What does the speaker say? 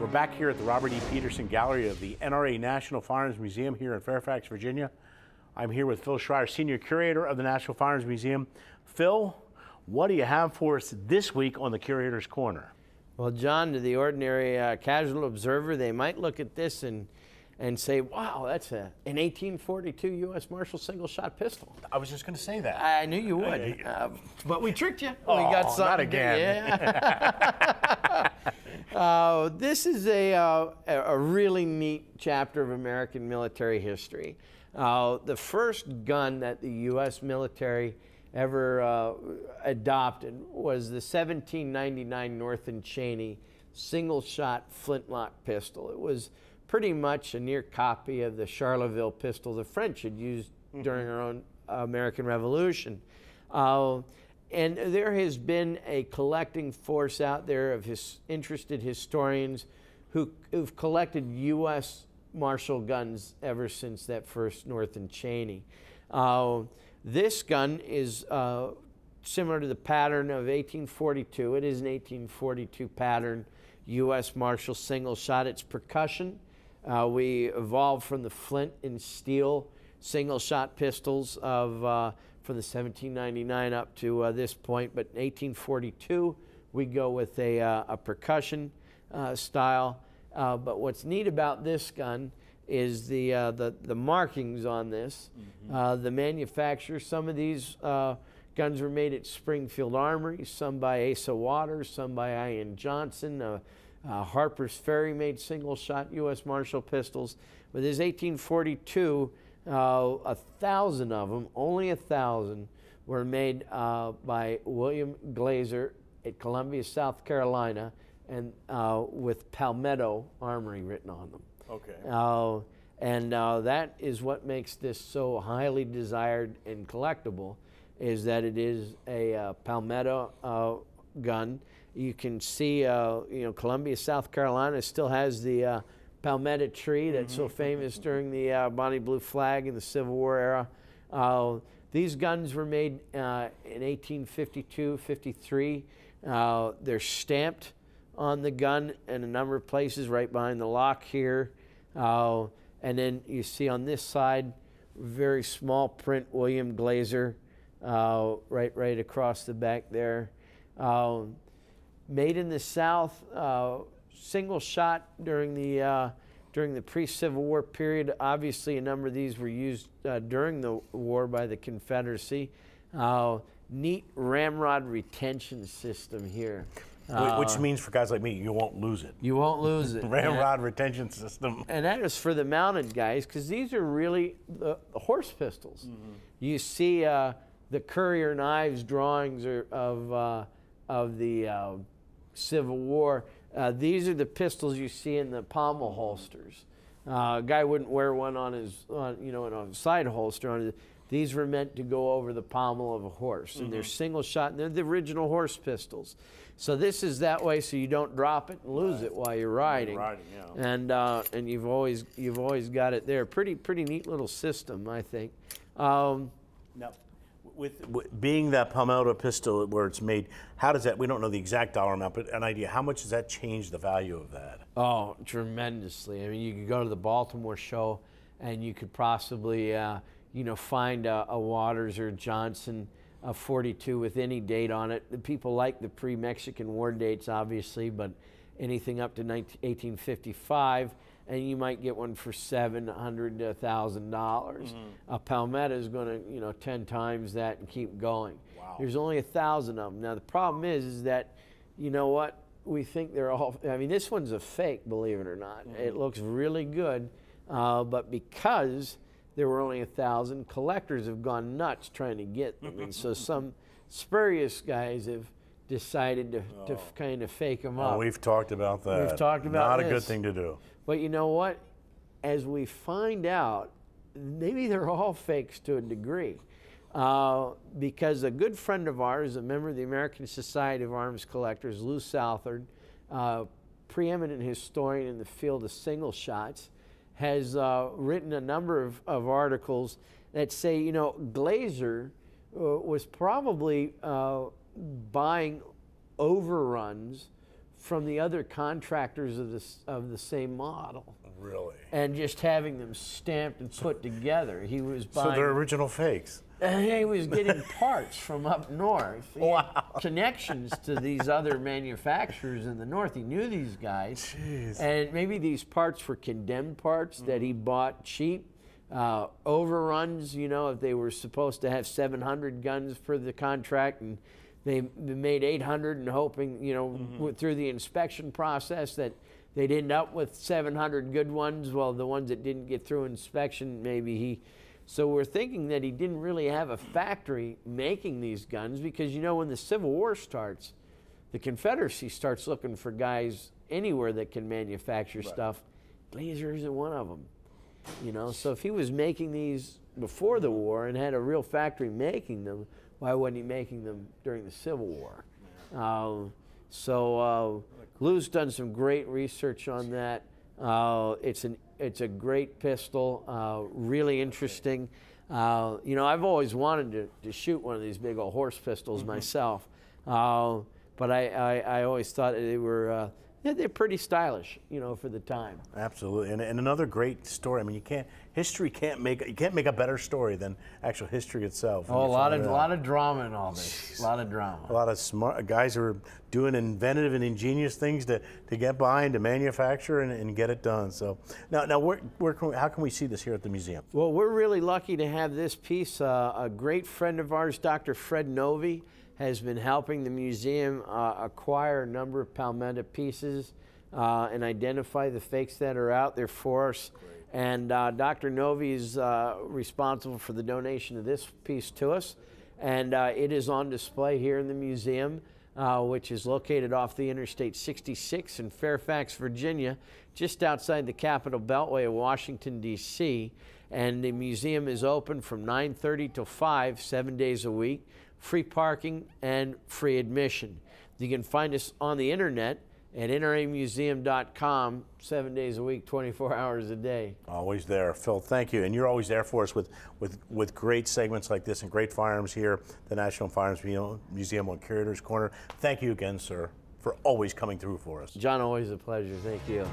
We're back here at the Robert E. Petersen Gallery of the NRA National Firearms Museum here in Fairfax, Virginia. I'm here with Phil Schreier, Senior Curator of the National Firearms Museum. Phil, what do you have for us this week on the Curator's Corner? Well, John, to the ordinary uh, casual observer, they might look at this and and say, "Wow, that's a, an 1842 U.S. Martial single-shot pistol." I was just going to say that. I knew you would, uh, but we tricked you. Oh, we got something. not again. Yeah. uh, this is a, uh, a really neat chapter of American military history. Uh, the first gun that the U.S. military ever uh, adopted was the 1799 North and Cheney single-shot flintlock pistol. It was pretty much a near copy of the Charleville pistol the French had used mm-hmm. during our own American Revolution. And there has been a collecting force out there of his interested historians who, who've collected U.S. Martial guns ever since that first North and Cheney. Uh, this gun is uh, similar to the pattern of 1842. It is an 1842 pattern U.S. Martial single shot. It's percussion. Uh, we evolved from the flint and steel single shot pistols of uh, from the 1799 up to uh, this point. But in 1842, we go with a, uh, a percussion uh, style. Uh, but what's neat about this gun is the, the, the, markings on this. Mm-hmm. the manufacturer, some of these guns were made at Springfield Armory, some by Asa Waters, some by I.N. Johnson. Uh, Harper's Ferry made single shot U.S. Martial pistols. With his 1842, uh, a thousand of them, only a thousand, were made uh, by William Glazer at Columbia, South Carolina, and uh, with Palmetto Armory written on them. Okay. Uh, and uh, that is what makes this so highly desired and collectible, is that it is a Palmetto gun you can see, uh, you know, Columbia, South Carolina still has the uh, palmetto tree that's mm-hmm. so famous during the uh, Bonnie Blue Flag in the Civil War era. Uh, these guns were made uh, in 1852, 53. Uh, they're stamped on the gun in a number of places, right behind the lock here. and then you see on this side, very small print, William Glazer, right, right across the back there. Um, made in the South, uh, single shot during the uh, during the pre-Civil War period. Obviously, a number of these were used uh, during the war by the Confederacy. Uh, neat ramrod retention system here. Which uh, means for guys like me, you won't lose it. You won't lose it. ramrod retention system. And that is for the mounted guys because these are really the, the horse pistols. Mm -hmm. You see uh, the Currier and Ives drawings of of the Civil War. Uh, these are the pistols you see in the pommel holsters. Uh, a guy wouldn't wear one on his, on, you know, on a side holster. On his, these were meant to go over the pommel of a horse, and mm -hmm. they're mm-hmm. single shot, and they're the original horse pistols. So this is that way, so you don't drop it and lose right. it while you're riding. You're riding, yeah. And uh, and you've always you've always got it there. Pretty pretty neat little system, I think. Um, now, with, with, being that Palmetto pistol where it's made, how does that? We don't know the exact dollar amount, but an idea. How much does that change the value of that? Oh, tremendously. I mean, you could go to the Baltimore show, and you could possibly, uh, you know, find a, a, Waters or Johnson a 42 with any date on it. The people like the pre-Mexican War dates, obviously, but anything up to 19, 1855 and you might get one for seven hundred to thousand dollars. Mm-hmm. A palmetto is going to, you know, ten times that and keep going. Wow. There's only a thousand of them. Now the problem is, is that, you know what? We think they're all. I mean, this one's a fake, believe it or not. Mm-hmm. It looks really good, uh, but because there were only a thousand, collectors have gone nuts trying to get them, and so some spurious guys have decided to, oh. to kind of fake them up. we've talked about that. We've talked about not this. a good thing to do. But you know what? As we find out, maybe they're all fakes to a degree. Uh, because a good friend of ours, a member of the American Society of Arms Collectors, Lou Southard, uh, preeminent historian in the field of single shots, has uh, written a number of, of, articles that say, you know, Glazer uh, was probably uh, buying overruns from the other contractors of this of the same model Really? and just having them stamped and put together. He was So buying. they're original fakes. and he was getting parts from up north. Had connections to these other manufacturers in the north. He knew these guys. And maybe these parts were condemned parts that he bought cheap. Uh, overruns, you know, if they were supposed to have 700 guns for the contract and they, made 800 and hoping, you know, mm-hmm. w- through the inspection process that they'd end up with 700 good ones. Well, the ones that didn't get through inspection, maybe he. So we're thinking that he didn't really have a factory making these guns because, you know, when the Civil War starts, the Confederacy starts looking for guys anywhere that can manufacture stuff. Glazer isn't one of them. You know, so if he was making these before the war and had a real factory making them, why wasn't he making them during the Civil War? Uh, so uh, Lou's done some great research on that. Uh, it's an it's a great pistol, uh, really interesting. Uh, you know, I've always wanted to, to shoot one of these big old horse pistols myself, uh, but I, I, I always thought they were uh, yeah, they're pretty stylish, you know, for the time. Absolutely, and, and another great story. I mean, you can't history can't make you can't make a better story than actual history itself. Oh, a lot of out. lot of drama in all this. A lot of drama. a lot of smart guys who are doing inventive and ingenious things to, to get behind, to manufacture and, and get it done. So now, now where, where can we, how can we see this here at the museum? Well, we're really lucky to have this piece. Uh, a great friend of ours, Dr. Fred Novi, has been helping the museum uh, acquire a number of Palmetto pieces uh, and identify the fakes that are out there for us. And uh, Dr. Novi is uh, responsible for the donation of this piece to us. And uh, it is on display here in the museum, uh, which is located off the Interstate 66 in Fairfax, Virginia, just outside the Capitol Beltway of Washington, D.C. And the museum is open from 9:30 till 5, seven days a week, free parking and free admission. You can find us on the internet at nramuseum.com, seven days a week, 24 hours a day. Always there, Phil. Thank you, and you're always there for us with with, with great segments like this and great firearms here, the National Firearms Museum on Curator's Corner. Thank you again, sir, for always coming through for us. John, always a pleasure. Thank you.